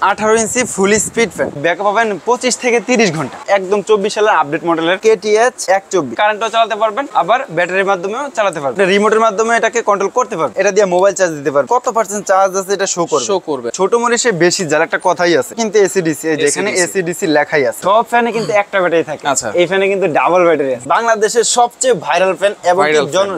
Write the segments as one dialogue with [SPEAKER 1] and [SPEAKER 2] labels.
[SPEAKER 1] আঠারো inch full speed fan backup পাবেন পঁচিশ থেকে তিরিশ ঘণ্টা। একদম চব্বিশ সালের আপডেট মডেলের কেটিএচ এক চব্বিশ কারেন্টও চালাতে পারবেন আবার ব্যাটারির মাধ্যমেও চালাতে পারবেন। রিমোটের মাধ্যমে এটাকে কন্ট্রোল করতে পারবেন। এটা দিয়ে মোবাইল চার্জ দিতে পারবেন। কত পার্সেন্ট চার্জ আছে এটা শো করবে?
[SPEAKER 2] শো করবে।
[SPEAKER 1] ছোট মরিচে বেশি যার একটা কথাই আছে। কিন্তু এসিডিসি যেখানে এসিডিসি লেখাই আছে। সব ফ্যানে কিন্তু একটা ব্যাটারি থাকে।
[SPEAKER 2] আচ্ছা।
[SPEAKER 1] এই ফ্যানে কিন্তু ডাবল ব্যাটারি আছে। বাংলাদেশের সবচেয়ে ভাইরাল ফ্যান এবং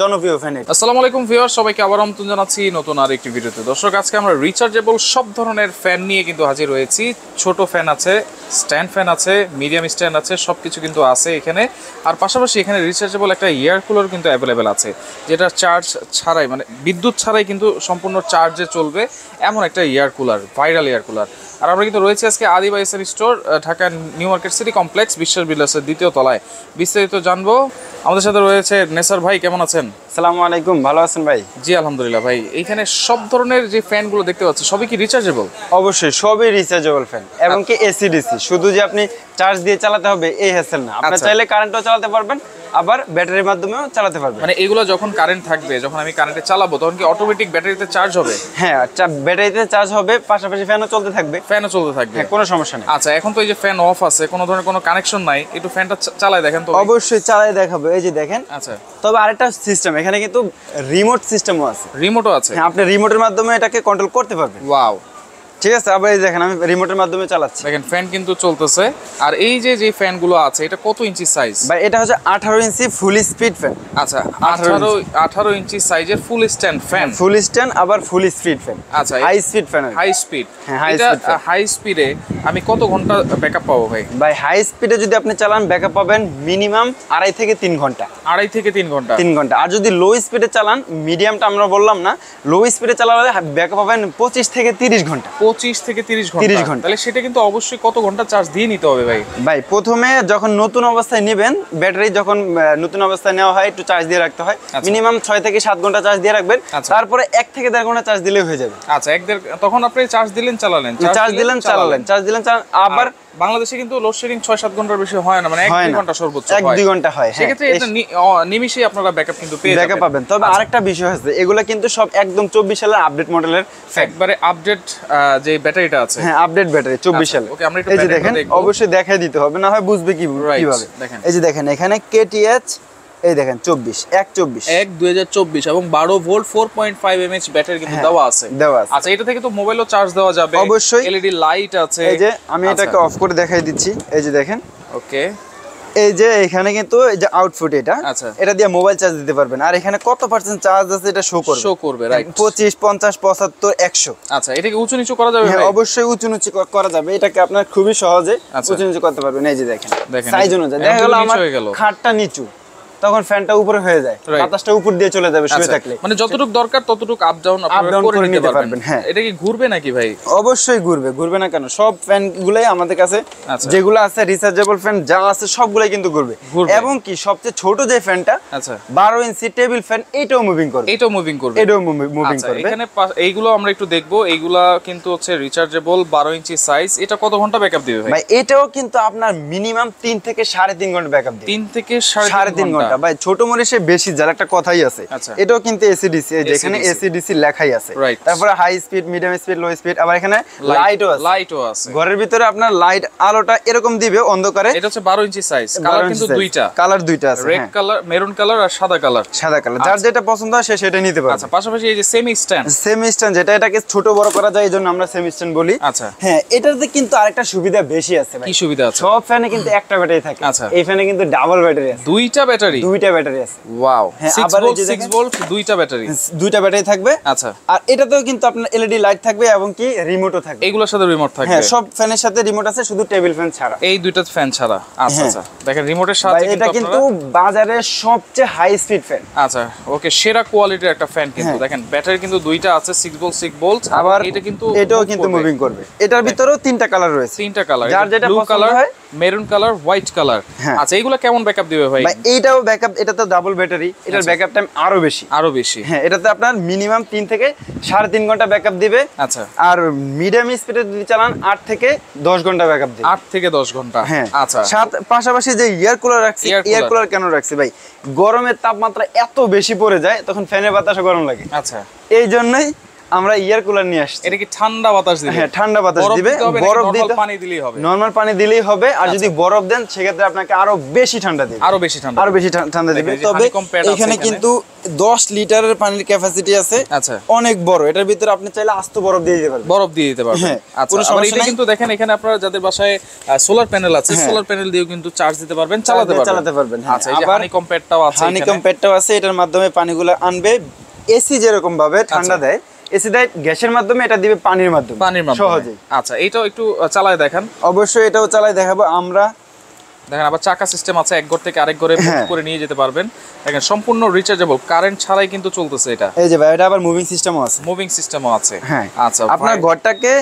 [SPEAKER 1] জনপ্রিয় ফ্যান এটা।
[SPEAKER 2] আসসালামু আলাইকুম ভিউয়ার সবাইকে আবার আমন্ত্রণ জানাচ্ছি নতুন আর একটি ভিডিওতে। দর্শক আজকে আমরা রিচার্জেবল সব ধরনের ফ্যান নিয়ে কিন্তু হাজির হয়েছি। ছোট ফ্যান আছে স্ট্যান্ড ফ্যান আছে মিডিয়াম স্ট্যান্ড আছে সব কিছু কিন্তু আছে এখানে। আর পাশাপাশি এখানে রিচার্জেবল একটা এয়ার কুলার কিন্তু অ্যাভেলেবেল আছে যেটা চার্জ ছাড়াই মানে বিদ্যুৎ ছাড়াই কিন্তু সম্পূর্ণ চার্জে চলবে এমন একটা air cooler viral air cooler আর আমরা কিন্তু রয়েছি আজকে আদিবাইসের store Dhaka New Market City Complex Biswas বিলাসের দ্বিতীয় তলায়। বিস্তারিত জানব। আমাদের সাথে রয়েছে নেসার ভাই কেমন আছেন?
[SPEAKER 1] সালাম আলাইকুম ভালো আছেন ভাই?
[SPEAKER 2] জি আলহামদুলিল্লাহ ভাই। এইখানে সব ধরনের যে ফ্যানগুলো দেখতে পাচ্ছি সবই কি রিচার্জেবল
[SPEAKER 1] অবশ্যই সবই রিচার্জেবল ফ্যান এবং কি এসি ডিসি শুধু যে আপনি চার্জ দিয়ে চালাতে হবে এই হ্যাসেল না। আপনি
[SPEAKER 2] আচ্ছা।
[SPEAKER 1] চাইলে কারেন্টও চালাতে পারবেন আবার ব্যাটারির মাধ্যমেও চালাতে পারবেন।
[SPEAKER 2] মানে এগুলো যখন কারেন্ট থাকবে যখন আমি কারেন্টে চালাবো তখন কি অটোমেটিক ব্যাটারিতে চার্জ হবে?
[SPEAKER 1] হ্যাঁ ব্যাটারিতে চার্জ হবে পাশাপাশি ফ্যানও চলতে থাকবে।
[SPEAKER 2] ফ্যানও চলতে থাকবে।
[SPEAKER 1] হ্যাঁ কোনো সমস্যা নেই।
[SPEAKER 2] আচ্ছা এখন তো এই যে ফ্যান অফ আছে কোনো ধরনের কোনো কানেকশন নাই একটু ফ্যানটা চালায় দেখেন তো।
[SPEAKER 1] অবশ্যই চালাই দেখাবো এই যে দেখেন।
[SPEAKER 2] আচ্ছা।
[SPEAKER 1] তবে আরেকটা সিস্টেম এখানে কিন্তু রিমোট সিস্টেমও আছে।
[SPEAKER 2] রিমোটও আছে?
[SPEAKER 1] হ্যাঁ আপনি রিমোটের মাধ্যমে এটাকে কন্ট্রোল করতে পারবেন।
[SPEAKER 2] ওয়াও
[SPEAKER 1] ঠিক আছে আবার এই দেখেন আমি রিমোটের মাধ্যমে চালাচ্ছি।
[SPEAKER 2] দেখেন ফ্যান কিন্তু চলতেছে। আর এই যে যে ফ্যানগুলো আছে এটা কত ইঞ্চি সাইজ
[SPEAKER 1] ভাই এটা হচ্ছে আঠারো ইঞ্চি ফুল স্পিড ফ্যান
[SPEAKER 2] আচ্ছা
[SPEAKER 1] 18
[SPEAKER 2] আঠারো আঠারো ইঞ্চি সাইজের full stand fan
[SPEAKER 1] full stand আবার ফুল স্পিড ফ্যান
[SPEAKER 2] আচ্ছা
[SPEAKER 1] high speed fan
[SPEAKER 2] high speed
[SPEAKER 1] হ্যাঁ,
[SPEAKER 2] এটা হাই স্পিডে আমি কত ঘণ্টা ব্যাকআপ পাবো ভাই?
[SPEAKER 1] ভাই হাই স্পিডে যদি আপনি চালান ব্যাকআপ পাবেন মিনিমাম আড়াই থেকে তিন ঘণ্টা।
[SPEAKER 2] আড়াই থেকে তিন ঘণ্টা।
[SPEAKER 1] তিন ঘণ্টা। আর যদি লো স্পিডে চালান মিডিয়ামটা আমরা বললাম না লো স্পিডে চালালে ব্যাকআপ পাবেন পঁচিশ থেকে তিরিশ ঘণ্টা।
[SPEAKER 2] পঁচিশ থেকে তিরিশ ঘণ্টা।
[SPEAKER 1] 30 ঘণ্টা।
[SPEAKER 2] তাহলে সেটা কিন্তু অবশ্যই কত ঘণ্টা চার্জ দিয়ে নিতে হবে ভাই?
[SPEAKER 1] ভাই প্রথমে যখন নতুন অবস্থায় নেবেন ব্যাটারি যখন নতুন অবস্থায় নেওয়া হয় একটু চার্জ দিয়ে রাখতে হয়।
[SPEAKER 2] আচ্ছা।
[SPEAKER 1] মিনিমাম ছয় থেকে সাত ঘণ্টা চার্জ দিয়ে রাখবেন।
[SPEAKER 2] আচ্ছা।
[SPEAKER 1] তারপরে এক থেকে দেড় ঘণ্টা চার্জ দিলে হয়ে যাবে।
[SPEAKER 2] আচ্ছা এক দেড় তখন আপনি চার্জ দিলেন চালালেন।
[SPEAKER 1] চার্জ দিলেন চালালেন। চার্জ দিলেন আবার
[SPEAKER 2] বাংলাদেশে কিন্তু লোডশেডিং ছয় সাত ঘণ্টার বেশি হয় না মানে এক দুই ঘণ্টা সর্বোচ্চ
[SPEAKER 1] এক দুই ঘণ্টা হয়, হ্যাঁ।
[SPEAKER 2] সেক্ষেত্রে এটা নি- আপনারা ব্যাকআপ কিন্তু পেয়ে
[SPEAKER 1] ব্যাকআপ পাবেন। তবে আরেকটা বিষয় আছে এগুলো কিন্তু সব একদম চব্বিশ সালের আপডেট মডেলের
[SPEAKER 2] একবারে আপডেট যে ব্যাটারিটা আছে।
[SPEAKER 1] হ্যাঁ আপডেট ব্যাটারি চব্বিশ
[SPEAKER 2] আচ্ছা,
[SPEAKER 1] সালে
[SPEAKER 2] আমরা একটু
[SPEAKER 1] এই যে দেখেন অবশ্যই দেখাই দিতে হবে না হয় বুঝবে কি কীভাবে।
[SPEAKER 2] দেখেন।
[SPEAKER 1] এই যে দেখেন এখানে কেটিএচ এই দেখেন চব্বিশ এক চব্বিশ।
[SPEAKER 2] এক দুই হাজার চব্বিশ এবং বারো volt four point five mAh battery কিন্তু
[SPEAKER 1] হ্যাঁ,
[SPEAKER 2] দেওয়া আছে।
[SPEAKER 1] দেওয়া আছে।
[SPEAKER 2] আচ্ছা এটা থেকে তো মোবাইলও চার্জ দেওয়া যাবে।
[SPEAKER 1] অবশ্যই।
[SPEAKER 2] এলইডি লাইট আছে।
[SPEAKER 1] এই যে আমি
[SPEAKER 2] আচ্ছা,
[SPEAKER 1] এটাকে অফ করে দেখাই দিচ্ছি। এই যে দেখেন।
[SPEAKER 2] ওকে
[SPEAKER 1] এই যে এখানে কিন্তু এই যে আউটপুট এটা
[SPEAKER 2] আচ্ছা।
[SPEAKER 1] এটা দিয়ে মোবাইল চার্জ দিতে পারবেন। আর এখানে কত পার্সেন্ট চার্জ আছে এটা শো করবে?
[SPEAKER 2] Show করবে, right.
[SPEAKER 1] পঁচিশ পঞ্চাশ পঁচাত্তর একশো।
[SPEAKER 2] আচ্ছা এটাকে উঁচু নিচু করা যাবে
[SPEAKER 1] হ্যাঁ অবশ্যই উঁচু নিচু করা যাবে। এটাকে আপনার খুবই সহজে
[SPEAKER 2] আচ্ছা।
[SPEAKER 1] উঁচু নিচু করতে পারবেন। এই যে দেখেন। সাইজ অনুযায়ী। দেখা গেল আমার খাটটা নিচু। তখন ফ্যানটা উপরে হয়ে যায়। বাতাসটা উপর দিয়ে চলে যাবে শুয়ে
[SPEAKER 2] আচ্ছা,
[SPEAKER 1] থাকলে।
[SPEAKER 2] মানে যতটুকু দরকার ততটুকু আপ ডাউন
[SPEAKER 1] Up down
[SPEAKER 2] করে নিতে পারবেন।
[SPEAKER 1] হ্যাঁ।
[SPEAKER 2] এটা কি ঘুরবে নাকি ভাই?
[SPEAKER 1] অবশ্যই ঘুরবে ঘুরবে না কেন? সব ফ্যান গুলাই আমাদের কাছে
[SPEAKER 2] আচ্ছা।
[SPEAKER 1] যেগুলো আছে রিচার্জেবল ফ্যান যা আছে সবগুলাই কিন্তু ঘুরবে। এবং কি সবচেয়ে ছোট যে ফ্যানটা
[SPEAKER 2] আচ্ছা।
[SPEAKER 1] বারো ইঞ্চি টেবিল ফ্যান এটাও মুভিং করবে।
[SPEAKER 2] এটাও মুভিং করবে।
[SPEAKER 1] এটাও মুভিং
[SPEAKER 2] আচ্ছা
[SPEAKER 1] করবে।
[SPEAKER 2] এখানে এইগুলো আমরা একটু দেখব। এইগুলা কিন্তু হচ্ছে রিচার্জেবল বারো ইঞ্চি সাইজ এটা কত ঘণ্টা ব্যাকআপ দিবে ভাই?
[SPEAKER 1] ভাই এটাও কিন্তু আপনার মিনিমাম তিন থেকে সাড়ে তিন ঘণ্টা ব্যাকআপ দিবে।
[SPEAKER 2] তিন থেকে
[SPEAKER 1] সাড়ে তিন ঘণ্টা ভাই ছোট মরিচে বেশি যার একটা কথাই আছে
[SPEAKER 2] আচ্ছা।
[SPEAKER 1] এটাও কিন্তু এসিডিসি যেখানে এসিডিসি লেখাই আছে। তারপরে high speed medium speed low speed আবার এখানে লাইটও আছে।
[SPEAKER 2] লাইটও আছে।
[SPEAKER 1] ঘরের ভিতরে আপনার লাইট আলোটা এরকম দিবে অন্ধকারে।
[SPEAKER 2] এটা হচ্ছে বারো ইঞ্চি সাইজ কালার কিন্তু দুইটা।
[SPEAKER 1] কালার দুইটা আছে
[SPEAKER 2] রেড। কালার মেরুন কালার আর সাদা কালার
[SPEAKER 1] সাদা কালার যার যেটা পছন্দ হয় সে সেটা নিতে পারবে।
[SPEAKER 2] আচ্ছা পাশাপাশি এই যে সেমি স্ট্যান্ড
[SPEAKER 1] সেমি স্ট্যান্ড যেটা এটাকে ছোট বড় করা যায় এই জন্য আমরা সেমি স্ট্যান্ড বলি।
[SPEAKER 2] আচ্ছা।
[SPEAKER 1] হ্যাঁ এটাতে কিন্তু আরেকটা সুবিধা বেশি আছে ভাই।
[SPEAKER 2] কি সুবিধা আছে?
[SPEAKER 1] সব ফ্যানে কিন্তু একটা ব্যাটারি থাকে।
[SPEAKER 2] আচ্ছা।
[SPEAKER 1] এই ফ্যানে কিন্তু ডাবল ব্যাটারি আছে।
[SPEAKER 2] দুইটা ব্যাটারি
[SPEAKER 1] দুইটা ব্যাটারি আছে।
[SPEAKER 2] ওয়াও
[SPEAKER 1] হ্যাঁ,
[SPEAKER 2] 6
[SPEAKER 1] আবার
[SPEAKER 2] ভোল্ট 6 ভোল্ট দুইটা ব্যাটারি
[SPEAKER 1] দুইটা ব্যাটারি থাকবে।
[SPEAKER 2] আচ্ছা।
[SPEAKER 1] আর এটাতেও কিন্তু আপনার এলইডি লাইট থাকবে এবং কি রিমোটও থাকবে।
[SPEAKER 2] এইগুলোর সাথে রিমোট থাকবে।
[SPEAKER 1] হ্যাঁ সব ফ্যানের সাথে রিমোট আছে শুধু টেবিল ফ্যান ছাড়া।
[SPEAKER 2] এই দুইটা ফ্যান ছাড়া। আচ্ছা
[SPEAKER 1] হ্যাঁ।
[SPEAKER 2] আচ্ছা। দেখেন রিমোটের সাথে
[SPEAKER 1] এটা কিন্তু বাজারের সবচেয়ে হাই স্পিড ফ্যান
[SPEAKER 2] আচ্ছা ওকে সেরা কোয়ালিটির একটা ফ্যান কিন্তু।
[SPEAKER 1] হ্যাঁ।
[SPEAKER 2] দেখেন ব্যাটারি কিন্তু দুইটা আছে 6 ভোল্ট 6 ভোল্ট
[SPEAKER 1] আবার
[SPEAKER 2] এটা কিন্তু
[SPEAKER 1] এটাও কিন্তু মুভিং করবে। এটার ভিতরেও তিনটা কালার রয়েছে।
[SPEAKER 2] তিনটা কালার
[SPEAKER 1] যার যেটা পছন্দ
[SPEAKER 2] কালার
[SPEAKER 1] হয়।
[SPEAKER 2] Maroon colour white colour.
[SPEAKER 1] হ্যাঁ।
[SPEAKER 2] আচ্ছা এইগুলো কেমন ব্যাকআপ দিবে ভাই?
[SPEAKER 1] ভাই এইটাও ব্যাকআপ এটা তো ডাবল ব্যাটারি এটার
[SPEAKER 2] আচ্ছা।
[SPEAKER 1] ব্যাকআপ টাইম আরও বেশি।
[SPEAKER 2] আরও বেশি।
[SPEAKER 1] হ্যাঁ এটাতে আপনার মিনিমাম তিন থেকে সাড়ে তিন ঘণ্টা ব্যাকআপ দিবে।
[SPEAKER 2] আচ্ছা।
[SPEAKER 1] আর মিডিয়াম স্পিডে যদি চালান আট থেকে দশ ঘণ্টা ব্যাকআপ দিবে।
[SPEAKER 2] আট থেকে দশ ঘণ্টা।
[SPEAKER 1] হ্যাঁ।
[SPEAKER 2] আচ্ছা।
[SPEAKER 1] সাথ পাশাপাশি যে ইয়ার কুলার রাখছি এয়ার কুলার কেন রাখছি ভাই? গরমের তাপমাত্রা এত বেশি পড়ে যায় তখন ফ্যানের বাতাসে গরম লাগে।
[SPEAKER 2] আচ্ছা।
[SPEAKER 1] এই জন্যই আমরা ইয়ার কুলার নিয়ে আসছি।
[SPEAKER 2] এটা কি ঠান্ডা বাতাস দিবে?
[SPEAKER 1] হ্যাঁ ঠান্ডা বাতাস দিবে। বরফ দিতে
[SPEAKER 2] পানি দিলেই হবে?
[SPEAKER 1] নর্মাল পানি দিলেই হবে। আর যদি বরফ দেন সেক্ষেত্রে আপনাকে আরও বেশি ঠান্ডা দিবে।
[SPEAKER 2] আরও বেশি ঠান্ডা
[SPEAKER 1] আরও বেশি ঠান্ডা দিবে। তবে এখানে। কিন্তু দশ লিটারের পানির ক্যাপাসিটি আছে।
[SPEAKER 2] আচ্ছা।
[SPEAKER 1] অনেক বড়। এটার ভিতরে আপনি চাইলে আস্ত বরফ দিয়ে দিতে পারবেন।
[SPEAKER 2] বরফ দিয়ে দিতে পারবেন।
[SPEAKER 1] হ্যাঁ,
[SPEAKER 2] আচ্ছা
[SPEAKER 1] কোনো
[SPEAKER 2] এটা কিন্তু দেখেন এখানে আপনারা যাদের বাসায় সোলার প্যানেল আছে। সোলার প্যানেল দিয়েও কিন্তু চার্জ দিতে পারবেন চালাতে পারবেন।
[SPEAKER 1] চালাতে পারবেন, হ্যাঁ।
[SPEAKER 2] আচ্ছা এই হানিকম প্যাডটাও আছে
[SPEAKER 1] হানিকম। প্যাডটাও আছে এটার মাধ্যমে পানিগুলো আনবে। এসি যেরকম ভাবে ঠান্ডা
[SPEAKER 2] আচ্ছা।
[SPEAKER 1] দেয় এসি দেয় গ্যাসের মাধ্যমে এটা দিবে পানির মাধ্যমে।
[SPEAKER 2] পানির মাধ্যমে।
[SPEAKER 1] সহজেই।
[SPEAKER 2] আচ্ছা এটাও একটু আহ, চালায় দেখেন।
[SPEAKER 1] অবশ্যই এটাও দেখাবো। আমরা
[SPEAKER 2] দেখেন আবার চাকা সিস্টেম আছে এক ঘর থেকে আরেক ঘরে
[SPEAKER 1] হ্যাঁ।
[SPEAKER 2] করে নিয়ে যেতে পারবেন। দেখেন সম্পূর্ণ রিচার্জেবল কারেন্ট ছাড়াই কিন্তু চলতেছে এটা।
[SPEAKER 1] এই যে ভাই এটা আবার মুভিং সিস্টেমও আছে।
[SPEAKER 2] মুভিং সিস্টেমও আছে।
[SPEAKER 1] হ্যাঁ।
[SPEAKER 2] আচ্ছা
[SPEAKER 1] আপনার ঘরটাকে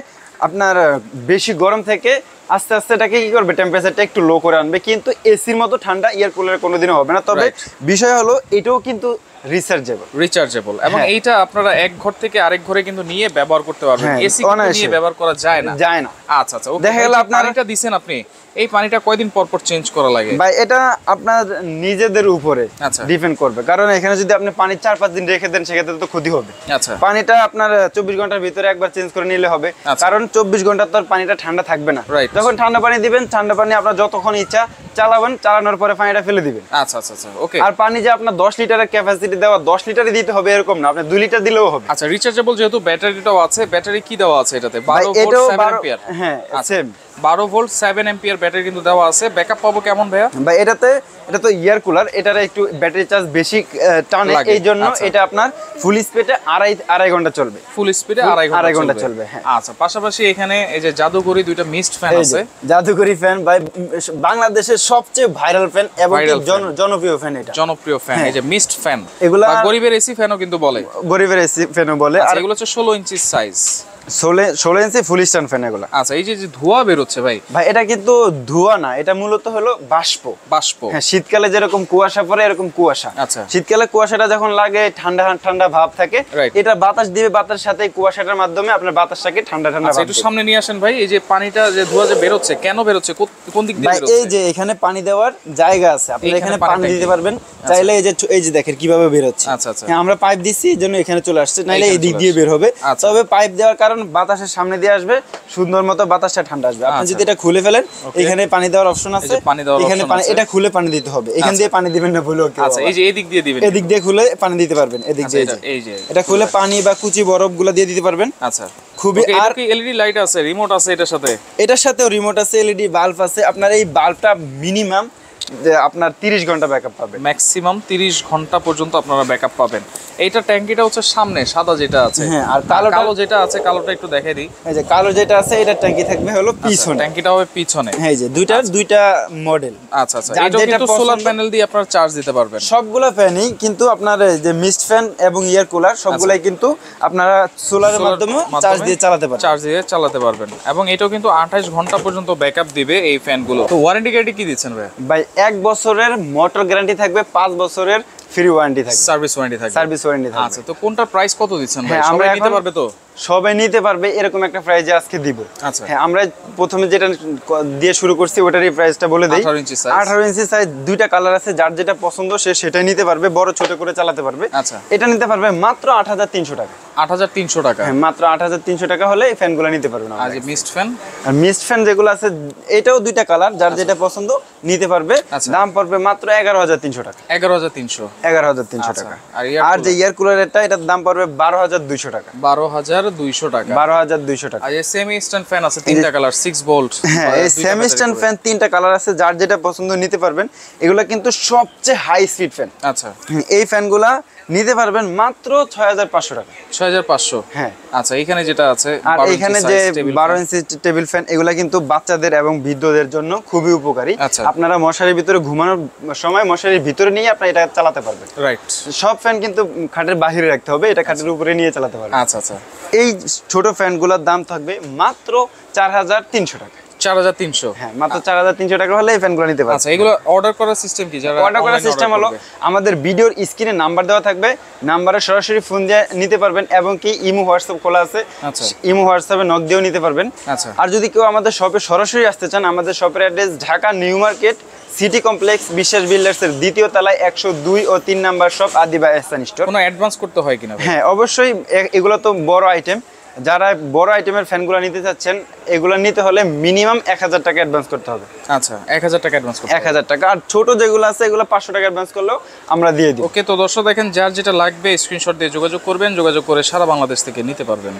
[SPEAKER 1] আপনার বেশি গরম থেকে আস্তে আস্তে এটাকে কি করবে? টেম্পারেচারটা একটু লো করে আনবে। কিন্তু এসির মতো ঠান্ডা ইয়ার কুলারে কোনোদিনও হবে না। তবে বিষয় হলো এটাও কিন্তু রিসার্চেবল
[SPEAKER 2] রিচার্জেবল এবং
[SPEAKER 1] হ্যাঁ।
[SPEAKER 2] এইটা আপনারা এক ঘর থেকে আরেক ঘরে কিন্তু নিয়ে ব্যবহার করতে পারবেন।
[SPEAKER 1] হ্যাঁ,
[SPEAKER 2] এসি নিয়ে ব্যবহার করা যায় না।
[SPEAKER 1] যায় না।
[SPEAKER 2] আচ্ছা আচ্ছা
[SPEAKER 1] দেখা
[SPEAKER 2] এই
[SPEAKER 1] গেল আপনার-
[SPEAKER 2] পানিটা দিছেন আপনি এই পানিটা কয়দিন পর পর চেঞ্জ করা লাগে?
[SPEAKER 1] ভাই এটা আপনার নিজেদের উপরে
[SPEAKER 2] আচ্ছা।
[SPEAKER 1] ডিপেন্ড করবে। কারণ এখানে যদি আপনি পানি চার পাঁচ দিন রেখে দেন সেক্ষেত্রে তো ক্ষতি হবে।
[SPEAKER 2] আচ্ছা।
[SPEAKER 1] পানিটা আপনার চব্বিশ ঘণ্টার ভিতরে একবার চেঞ্জ করে নিলে হবে।
[SPEAKER 2] আচ্ছা।
[SPEAKER 1] কারণ চব্বিশ ঘণ্টা তো আর পানিটা ঠান্ডা থাকবে না।
[SPEAKER 2] Right.
[SPEAKER 1] যখন ঠান্ডা পানি দিবেন ঠান্ডা পানি আপনার যতক্ষণ ইচ্ছা চালাবেন চালানোর পরে পানিটা ফেলে দিবেন।
[SPEAKER 2] আচ্ছা আচ্ছা আচ্ছা ওকে
[SPEAKER 1] আর পানি যে আপনার দশ লিটারের ক্যাপাসিটি দেওয়া দশ লিটারই দিতে হবে এরকম না আপনি দুই লিটার দিলেও হবে।
[SPEAKER 2] আচ্ছা রিচার্জেবল যেহেতু ব্যাটারিটাও আছে ব্যাটারি কি দেওয়া আছে এটাতে?
[SPEAKER 1] ভাই,
[SPEAKER 2] 12 ভোল্ট 7 অ্যাম্পিয়ার
[SPEAKER 1] হ্যাঁ
[SPEAKER 2] আচ্ছা।
[SPEAKER 1] সেম
[SPEAKER 2] 12 ভোল্ট 7 অ্যাম্পিয়ার ব্যাটারি কিন্তু দেওয়া আছে। ব্যাকআপ পাবো কেমন ভাইয়া?
[SPEAKER 1] ভাই এটাতে এটা তো ইয়ার কুলার এটার একটু ব্যাটারি চার্জ বেশি টানে।
[SPEAKER 2] লাগে,
[SPEAKER 1] এই জন্য
[SPEAKER 2] আচ্ছা।
[SPEAKER 1] এটা আপনার ফুল স্পিডে আড়াই আড়াই ঘণ্টা চলবে।
[SPEAKER 2] ফুল স্পিডে আড়াই ঘণ্টা
[SPEAKER 1] আড়াই ঘণ্টা
[SPEAKER 2] চলবে।
[SPEAKER 1] হ্যাঁ।
[SPEAKER 2] আচ্ছা পাশাপাশি এখানে এই যে জাদুঘরি দুইটা মিস্ট ফ্যান আছে।
[SPEAKER 1] জাদুকরি ফ্যান ভাই বাংলাদেশের সবচেয়ে ভাইরাল ফ্যান এবং জন- জনপ্রিয় ফ্যান এটা।
[SPEAKER 2] জনপ্রিয় ফ্যান। এই যে মিস্ট ফ্যান
[SPEAKER 1] এগুলা-
[SPEAKER 2] গরিবের এসি ফ্যানও কিন্তু বলে।
[SPEAKER 1] গরিবের এসি ফ্যানও বলে।
[SPEAKER 2] আচ্ছা
[SPEAKER 1] আর
[SPEAKER 2] এগুলো হচ্ছে 16 ইঞ্চি সাইজ
[SPEAKER 1] ষোলো ষোলো ইঞ্চি ফুল স্ট্যান্ড ফ্যান এগুলো।
[SPEAKER 2] আচ্ছা এই যে যে ধোঁয়া ভাই।
[SPEAKER 1] ভাই এটা কিন্তু ধোঁয়া না এটা মূলত হলো বাষ্প।
[SPEAKER 2] বাষ্প।
[SPEAKER 1] হ্যাঁ শীতকালে যেরকম কুয়াশা পড়ে এরকম কুয়াশা।
[SPEAKER 2] আচ্ছা।
[SPEAKER 1] শীতকালে কুয়াশাটা যখন লাগে ঠান্ডা ঠান্ডা ভাব থাকে এটা বাতাস দিবে বাতাসের সাথে কুয়াশাটার মাধ্যমে আপনার বাতাসটাকে ঠান্ডা ঠান্ডা
[SPEAKER 2] আচ্ছা একটু সামনে নিয়ে আসেন ভাই এই যে পানিটা যে ধোঁয়া যে বেরোচ্ছে কেন বেরোচ্ছে কোন- দিক দিয়ে
[SPEAKER 1] এই যে এখানে পানি দেওয়ার জায়গা আছে আপনি এখানে
[SPEAKER 2] পানি
[SPEAKER 1] দিতে পারবেন। চাইলে এই যে এই যে দেখেন কীভাবে বের হচ্ছে
[SPEAKER 2] আচ্ছা, আচ্ছা।
[SPEAKER 1] হ্যাঁ আমরা পাইপ দিচ্ছি এই জন্য এখানে চলে আসছে নাইলে এই দিক দিয়ে। বের হবে।
[SPEAKER 2] আচ্ছা।
[SPEAKER 1] তবে পাইপ দেওয়ার কারণ বাতাসের সামনে দিয়ে আসবে সুন্দর মতো বাতাসটা ঠান্ডা আসবে। আপনি
[SPEAKER 2] আচ্ছা।
[SPEAKER 1] যদি এটা খুলে ফেলেন এখানে পানি দেওয়ার অপশন আছে।
[SPEAKER 2] পানি দেওয়ার
[SPEAKER 1] এখানে পানি এটা খুলে পানি দিতে হবে। এখান
[SPEAKER 2] আচ্ছা।
[SPEAKER 1] দিয়ে পানি দিবেন না ভুলেও কেউ
[SPEAKER 2] আচ্ছা এই যে এই দিক দিয়ে দিবেন।
[SPEAKER 1] এদিক দিয়ে খুলে পানি দিতে পারবেন এদিক
[SPEAKER 2] আচ্ছা,
[SPEAKER 1] দিয়ে
[SPEAKER 2] এই যে
[SPEAKER 1] এটা খুলে পানি বা কুচি বরফগুলা দিয়ে দিতে পারবেন।
[SPEAKER 2] আচ্ছা।
[SPEAKER 1] খুবই আর
[SPEAKER 2] এলইডি লাইট আছে? রিমোট আছে এটার সাথে?
[SPEAKER 1] এটার সাথেও রিমোট আছে এলইডি বাল্ব আছে। আপনার এই বাল্বটা মিনিমাম আপনার 30 ঘণ্টা ব্যাকআপ পাবে।
[SPEAKER 2] ম্যাক্সিমাম 30 ঘণ্টা পর্যন্ত আপনারা ব্যাকআপ পাবেন। এইটা ট্যাঙ্কিটা হচ্ছে সামনে সাদা যেটা আছে।
[SPEAKER 1] হ্যাঁ, আর কালোটা-
[SPEAKER 2] কালো যেটা আছে কালোটা একটু দেখাই দিই।
[SPEAKER 1] এই যে কালো যেটা আছে এটা ট্যাঙ্কি থাকবে হলো পিছনে।
[SPEAKER 2] ট্যাঙ্কিটা হবে পিছনে।
[SPEAKER 1] হ্যাঁ এই যে দুইটার দুইটা মডেল
[SPEAKER 2] আচ্ছা আচ্ছা। এটা কিন্তু সোলার প্যানেল দিয়ে আপনারা চার্জ দিতে পারবেন।
[SPEAKER 1] সবগুলা ফ্যানই কিন্তু আপনার এই যে মিস্ট ফ্যান এবং ইয়ার কুলার সবগুলাই কিন্তু আপনারা সোলারের মাধ্যমে চার্জ দিয়ে চালাতে পারেন
[SPEAKER 2] চার্জ দিয়ে চালাতে পারবেন। এবং এটাও কিন্তু 28 ঘণ্টা পর্যন্ত ব্যাকআপ দিবে এই ফ্যানগুলো তো ওয়ারেন্টি গ্যারান্টি কি দিচ্ছেন ভাই
[SPEAKER 1] ভাই এক বছরের মোটর গ্যারান্টি থাকবে পাঁচ বছরের ফ্রি ওয়ারেন্টি থাকবে।
[SPEAKER 2] সার্ভিস ওয়ারেন্টি থাকবে।
[SPEAKER 1] সার্ভিস ওয়ারেন্টি থাকবে।
[SPEAKER 2] আচ্ছা তো কোনটা প্রাইস কত দিচ্ছেন ভাই?
[SPEAKER 1] হ্যাঁ, আমরা
[SPEAKER 2] সবাই নিতে পারবে তো?
[SPEAKER 1] সবাই নিতে পারবে এরকম একটা প্রাইজে আজকে দিব।
[SPEAKER 2] আচ্ছা।
[SPEAKER 1] হ্যাঁ আমরা প্রথমে যেটা দিয়ে শুরু করছি ওটারই প্রাইসটা বলে দিই।
[SPEAKER 2] 18 ইঞ্চি size।
[SPEAKER 1] আঠারো ইঞ্চি সাইজ দুইটা কালার আছে যার যেটা পছন্দ সে সেটাই নিতে পারবে বড় ছোট করে চালাতে পারবে।
[SPEAKER 2] আচ্ছা।
[SPEAKER 1] এটা নিতে পারবে মাত্র আট হাজার তিনশো টাকা।
[SPEAKER 2] 8300 টাকা।
[SPEAKER 1] হ্যাঁ মাত্র আট হাজার তিনশো টাকা হলে এই ফ্যানগুলো নিতে পারবেন
[SPEAKER 2] আর যে মিস্ট ফ্যান
[SPEAKER 1] আর মিস্ট ফ্যান যেগুলো আছে এটাও দুইটা কালার যার যেটা পছন্দ নিতে পারবে।
[SPEAKER 2] আচ্ছা।
[SPEAKER 1] দাম পড়বে মাত্র এগারো হাজার তিনশো টাকা।
[SPEAKER 2] 11300
[SPEAKER 1] এগারো হাজার তিনশো
[SPEAKER 2] আচ্ছা।
[SPEAKER 1] টাকা।
[SPEAKER 2] আর air
[SPEAKER 1] আর যে? ইয়ার কুলারটা এটার দাম পড়বে বারো হাজার দুইশো
[SPEAKER 2] 12200 টাকা।
[SPEAKER 1] বারো হাজার দুইশো টাকা।
[SPEAKER 2] আর এই সেমি স্ট্যান্ড ফ্যান আছে তিনটা কালার 6 ভোল্ট
[SPEAKER 1] হ্যাঁ এই সেমিস্টান ফ্যান তিনটা কালার আছে যার যেটা পছন্দ নিতে পারবেন। এগুলো কিন্তু সবচেয়ে হাই স্পিড ফ্যান
[SPEAKER 2] আচ্ছা।
[SPEAKER 1] এই ফ্যানগুলা নিতে পারবেন মাত্র ছয় হাজার পাঁচশো টাকা।
[SPEAKER 2] 6500
[SPEAKER 1] হ্যাঁ।
[SPEAKER 2] আচ্ছা এখানে যেটা আছে
[SPEAKER 1] আর এখানে যে
[SPEAKER 2] size table
[SPEAKER 1] বারো
[SPEAKER 2] fan।
[SPEAKER 1] ইঞ্চি টেবিল ফ্যান এগুলা কিন্তু বাচ্চাদের এবং বৃদ্ধদের জন্য খুবই উপকারী।
[SPEAKER 2] আচ্ছা।
[SPEAKER 1] আপনারা মশারির ভিতরে ঘুমানোর সময় মশারির ভিতরে নিয়ে আপনারা এটা চালাতে পারবেন।
[SPEAKER 2] রাইট
[SPEAKER 1] সব ফ্যান কিন্তু খাটের বাহিরে রাখতে হবে এটা খাটের উপরে নিয়ে চালাতে পারবেন।
[SPEAKER 2] আচ্ছা আচ্ছা।
[SPEAKER 1] এই ছোট ফ্যানগুলোর দাম থাকবে মাত্র চার হাজার তিনশো টাকা
[SPEAKER 2] চার হাজার তিনশো।
[SPEAKER 1] হ্যাঁ মাত্র চার হাজার তিনশো টাকা হলে এই ফ্যানগুলো নিতে পারবেন।
[SPEAKER 2] আচ্ছা এগুলো অর্ডার করার সিস্টেম কি? যারা
[SPEAKER 1] অর্ডার করার সিস্টেম হলো আমাদের ভিডিওর স্ক্রিনে নাম্বার দেওয়া থাকবে। নাম্বারে সরাসরি ফোন দিয়ে নিতে পারবেন এবং কি ইমো হোয়াটসঅ্যাপ খোলা আছে।
[SPEAKER 2] আচ্ছা।
[SPEAKER 1] ইমো হোয়াটসঅ্যাপে নক দিয়েও নিতে পারবেন।
[SPEAKER 2] আচ্ছা।
[SPEAKER 1] আর যদি কেউ আমাদের শপে সরাসরি আসতে চান আমাদের শপের address Dhaka New Market City Complex Biswas বিল্ডার্সের দ্বিতীয় তলায় একশো দুই ও তিন number shop Adiba Ehsan store
[SPEAKER 2] কোনো অ্যাডভান্স করতে হয় কিনা
[SPEAKER 1] হ্যাঁ অবশ্যই এগুলো তো বড় আইটেম যারা বড় আইটেমের ফ্যানগুলো নিতে চাচ্ছেন এগুলো নিতে হলে মিনিমাম এক হাজার টাকা অ্যাডভান্স করতে হবে।
[SPEAKER 2] আচ্ছা এক হাজার টাকা অ্যাডভান্স করতে
[SPEAKER 1] এক হাজার টাকা। আর ছোট যেগুলো আছে এগুলো পাঁচশো টাকা অ্যাডভান্স করলেও আমরা দিয়ে দিই।
[SPEAKER 2] ওকে তো দর্শক দেখেন যার যেটা লাগবে স্ক্রিনশট দিয়ে যোগাযোগ করবেন যোগাযোগ করে সারা বাংলাদেশ থেকে নিতে পারবেন।